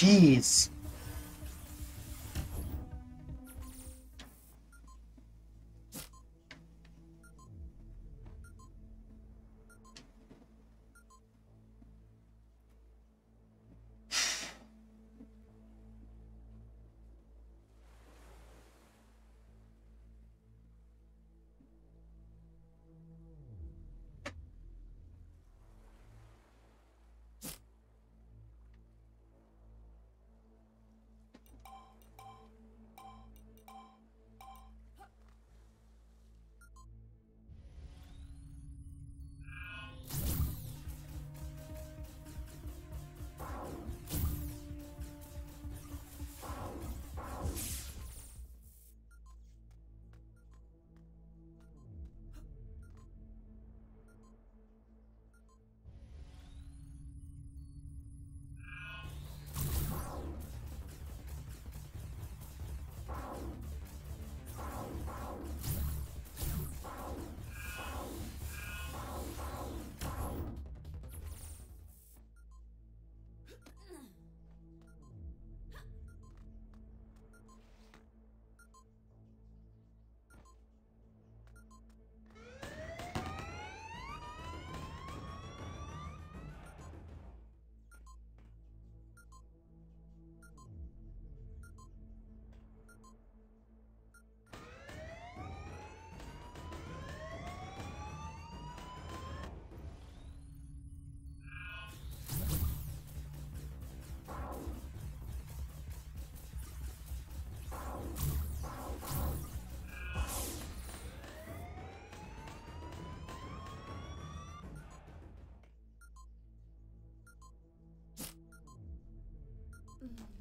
Jeez. Mm-hmm.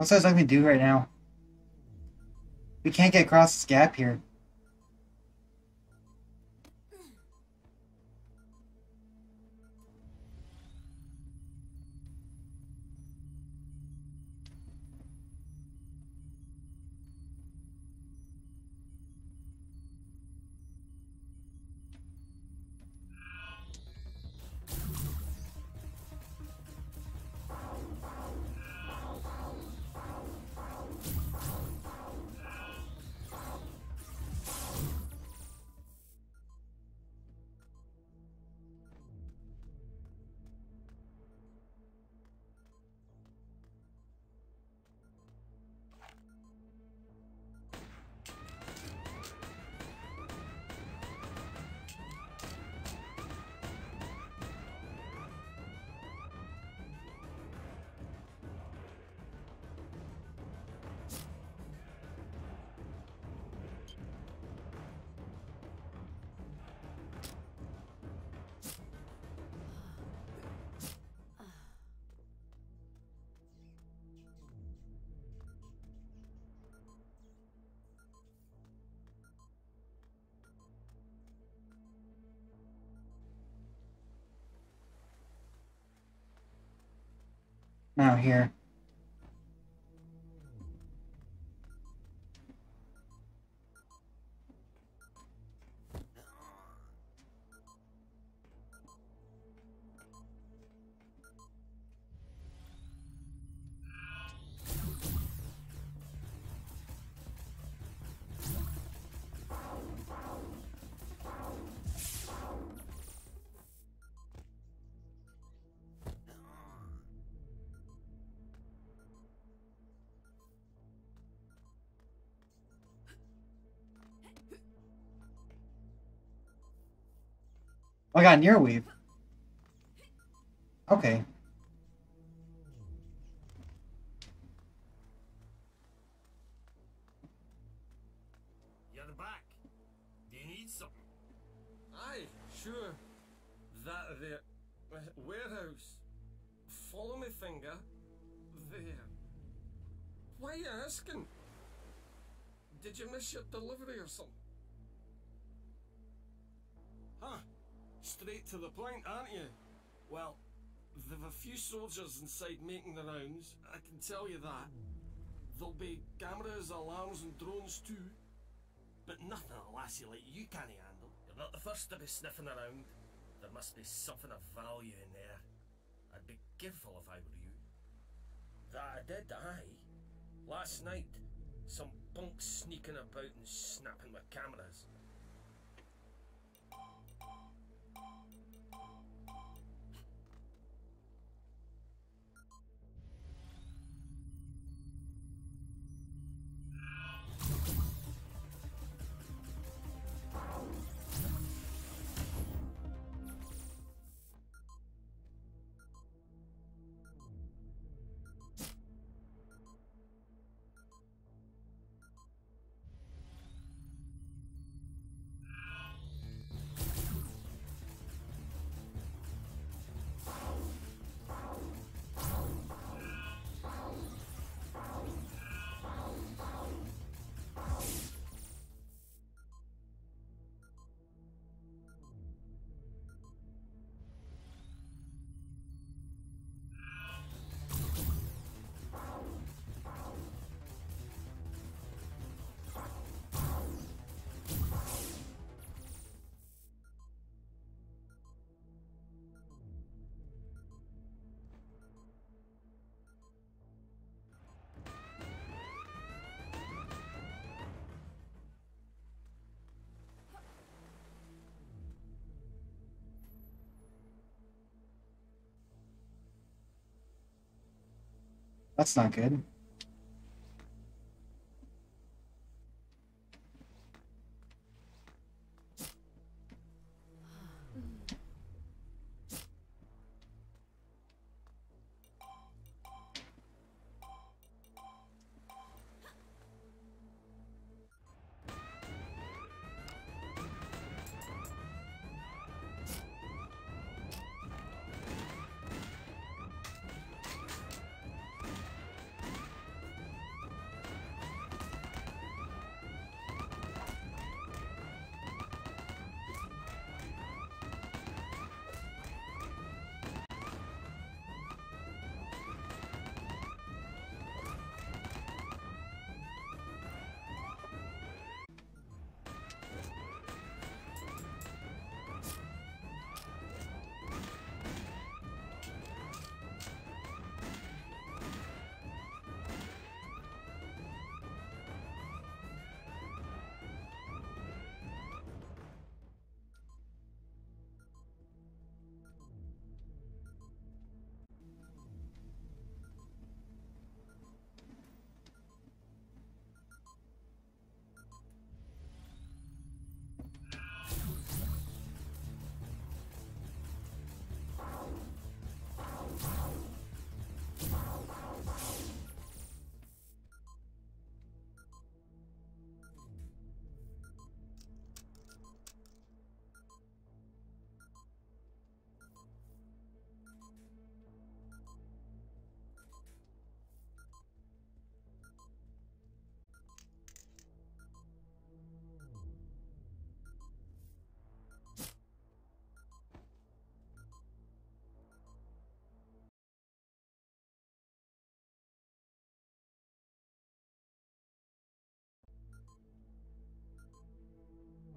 What's that let do right now? We can't get across this gap here. Now here. I got near weave. Okay. You're back. Do you need something? Aye, sure. That there. uh, Warehouse. Follow me finger. There. Why are you asking? Did you miss your delivery or something? Straight to the point, aren't you? Well, there've a few soldiers inside making the rounds, I can tell you that. There'll be cameras, alarms, and drones too. But nothing a lassie like you can't handle. You're not the first to be sniffing around. There must be something of value in there. I'd be careful if I were you. That I did, aye. Last night, some punks sneaking about and snapping with cameras. That's not good.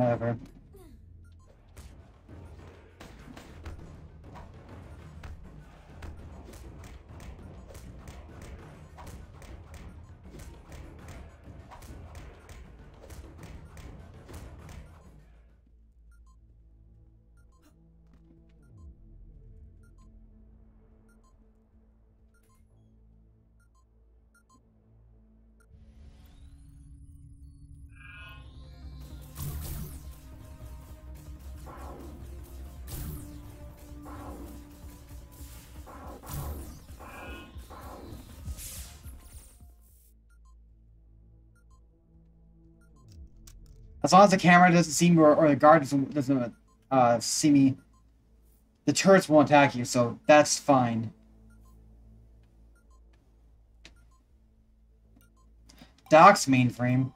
Whatever. As long as the camera doesn't see me or, or the guard doesn't, doesn't uh, see me, the turrets won't attack you, so that's fine. Docks mainframe.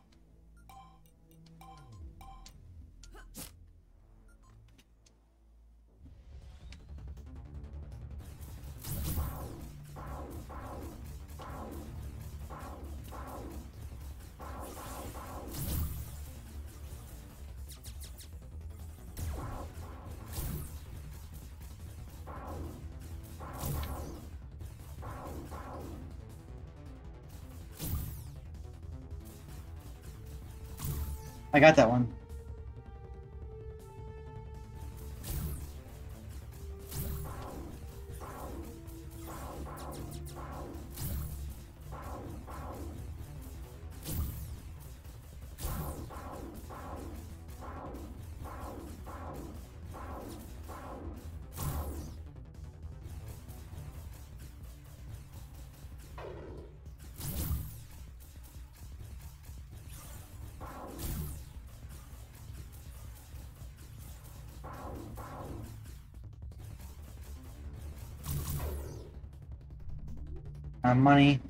I got that one. Uh, money.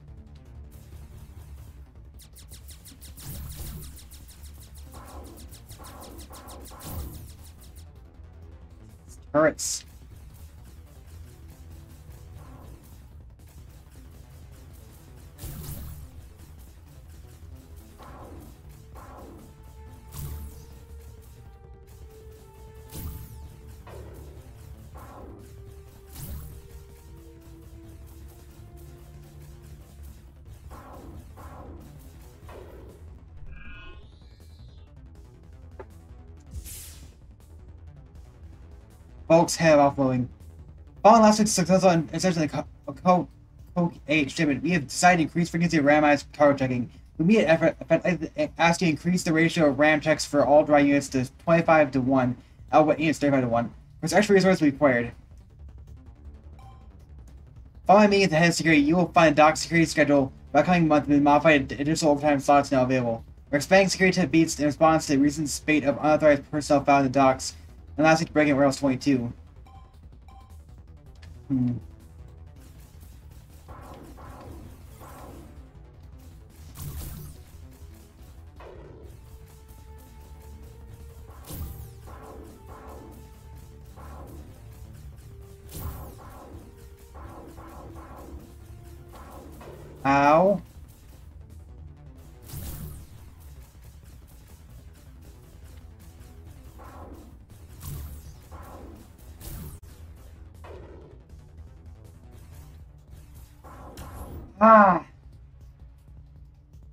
Folks have offloading. Following last week's successful and essentially co H shipment, we have decided to increase frequency of ramized cargo checking. We immediate effort, effort uh, asked to increase the ratio of RAM checks for all dry units to 25 to 1, uh, output units 35 to 1. There's extra resources required. Following me at the head of security, you will find dock security schedule by coming month with modified additional overtime slots now available. We're expanding security to beats in response to the recent spate of unauthorized personnel found in the docks and last week breaking Rails 22. Hmm. Ow. Ah.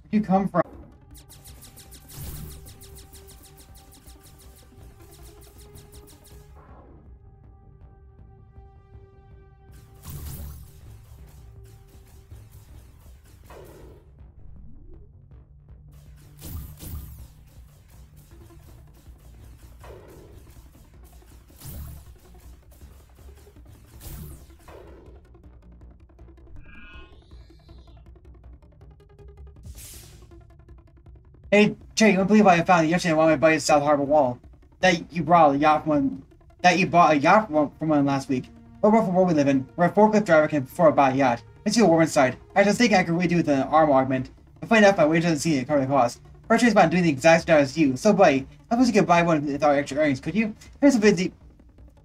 Where'd you come from? Hey, Jay, you don't believe I found yesterday on my buddy's South Harbor Wall. That you brought a yacht from one, that you bought a yacht from, one last week. What for where we live in, where a forklift driver can afford to buy a yacht? See a warm inside. I was thinking I could really do with an arm augment. To find out my wage doesn't seem to cover the cost. First trace about doing the exact job as you. So, buddy, I suppose you could buy one with our extra earnings, could you? Here's a busy.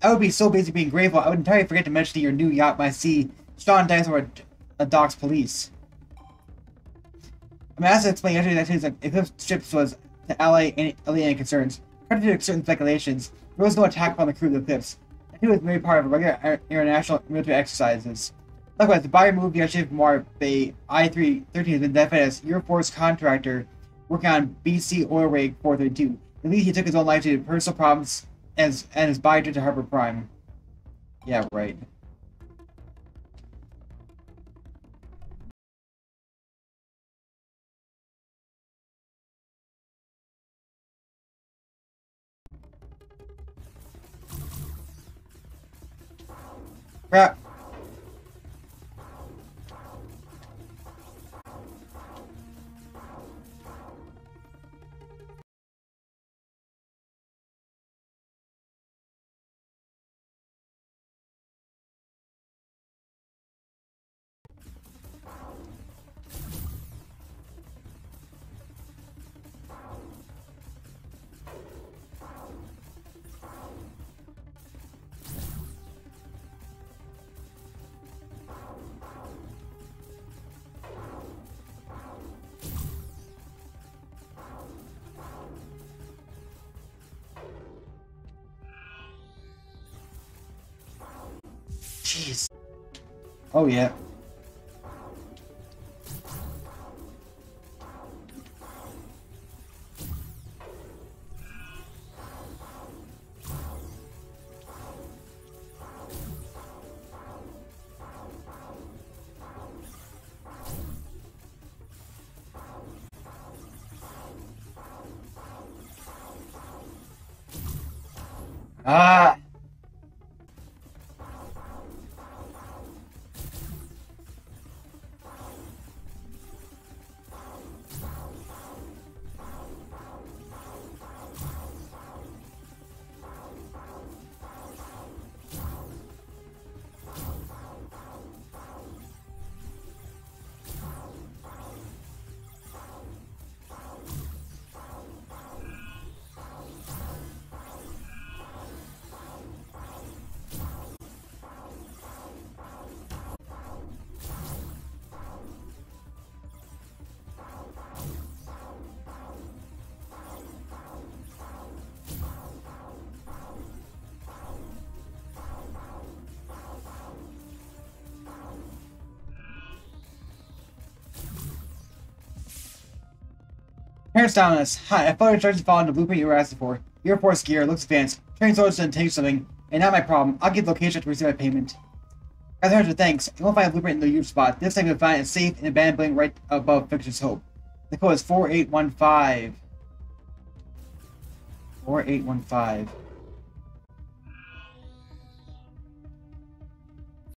I would be so busy being grateful, I would entirely forget to mention your new yacht might see Sean Dinosaur a docks police. As I explained yesterday, that his Eclipse ships was to allay any, any concerns. Contrary to certain speculations, there was no attack upon the crew of the Eclipse. It was merely part of regular international military exercises. Likewise, the body moved yesterday from our Bay I-313 has been identified as Air Force contractor working on BC Oil Rig 432. At least he took his own life due to personal problems as, and his body to Harbor Prime. Yeah, right. Crap. Jeez. Oh, yeah. Us. Hi, I thought instructions following the blueprint you were asking for. Air Force gear, looks advanced. Train soldiers didn't take something, and not my problem. I'll give location to receive my payment. As a thanks, you won't find a blueprint in the usual spot. This time you'll find it safe in a abandoned building right above Victor's Hope. The code is 4815. 4815.